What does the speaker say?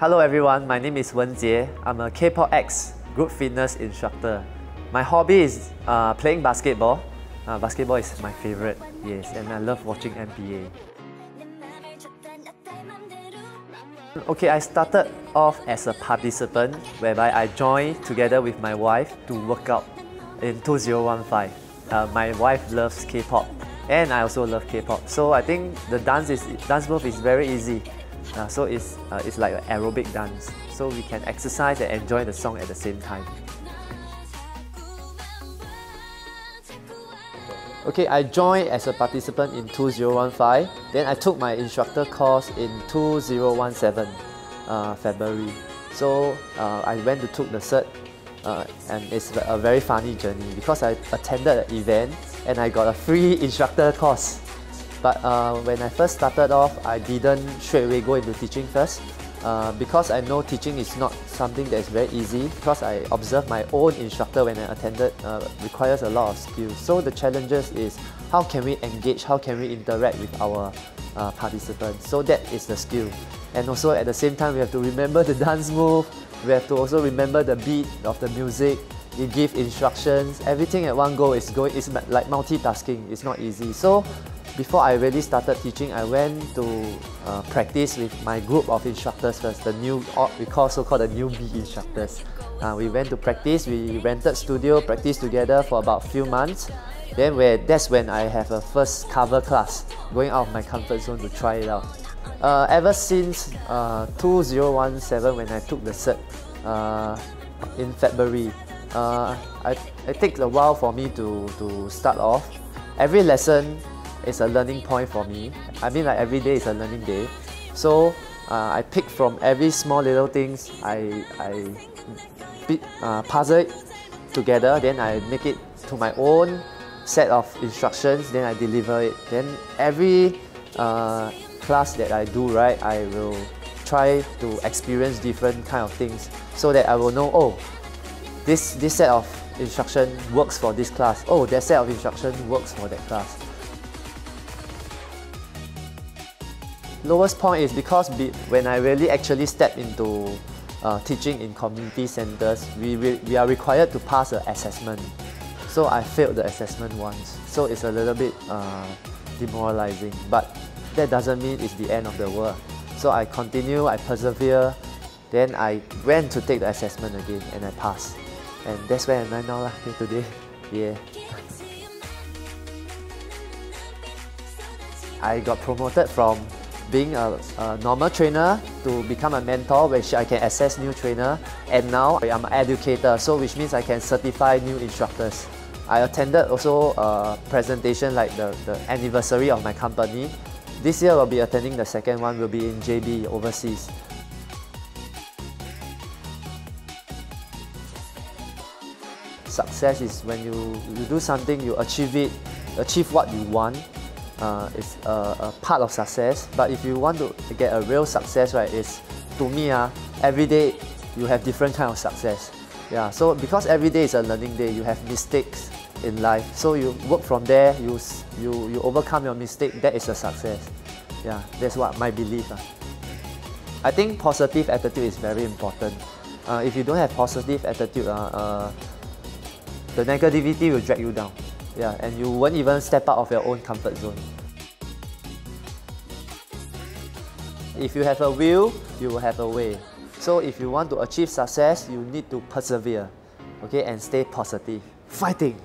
Hello everyone, my name is Wen Jie. I'm a K-pop X group fitness instructor. My hobby is uh, playing basketball. Uh, basketball is my favorite, yes, and I love watching NBA. Okay, I started off as a participant whereby I joined together with my wife to work out in 2015. Uh, my wife loves K-pop and I also love K-pop. So I think the dance is dance move is very easy. Uh, so it's, uh, it's like an aerobic dance. So we can exercise and enjoy the song at the same time. Okay, I joined as a participant in 2015. Then I took my instructor course in 2017, uh, February. So uh, I went to took the cert uh, and it's a very funny journey because I attended an event and I got a free instructor course. But uh, when I first started off, I didn't straight away go into teaching first. Uh, because I know teaching is not something that is very easy because I observed my own instructor when I attended uh, requires a lot of skills. So the challenges is how can we engage, how can we interact with our uh, participants. So that is the skill. And also at the same time we have to remember the dance move, we have to also remember the beat of the music, you give instructions, everything at one go is going is like multitasking, it's not easy. So before I really started teaching, I went to uh, practice with my group of instructors first, the new, we call so-called the newbie instructors. Uh, we went to practice, we rented studio, practiced together for about few months. Then where, that's when I have a first cover class, going out of my comfort zone to try it out. Uh, ever since uh, 2017 when I took the cert uh, in February, uh, I, it takes a while for me to, to start off. Every lesson is a learning point for me. I mean like every day is a learning day. So uh, I pick from every small little things, I, I uh, puzzle it together, then I make it to my own set of instructions, then I deliver it. Then every uh, class that I do, right, I will try to experience different kind of things so that I will know, oh, this, this set of instruction works for this class. Oh, that set of instruction works for that class. Lowest point is because when I really actually step into uh, teaching in community centers, we, we, we are required to pass an assessment. So I failed the assessment once. So it's a little bit uh, demoralizing. But that doesn't mean it's the end of the world. So I continue, I persevere, then I went to take the assessment again and I passed. And that's where I'm now here today. Yeah. I got promoted from being a, a, normal trainer to become a mentor which I can assess new trainer and now I'm an educator so which means I can certify new instructors. I attended also a presentation like the, the anniversary of my company. This year we'll be attending the second one will be in JB overseas. Success is when you, you do something, you achieve it, achieve what you want uh, is a, a, part of success. But if you want to get a real success, right, is to me, uh, every day you have different kind of success. Yeah, so because every day is a learning day, you have mistakes in life. So you work from there, you, you, you overcome your mistake, that is a success. Yeah, that's what my belief. Uh. I think positive attitude is very important. Uh, if you don't have positive attitude, uh, uh, the negativity will drag you down. Yeah, and you won't even step out of your own comfort zone. If you have a will, you will have a way. So if you want to achieve success, you need to persevere, okay, and stay positive. Fighting!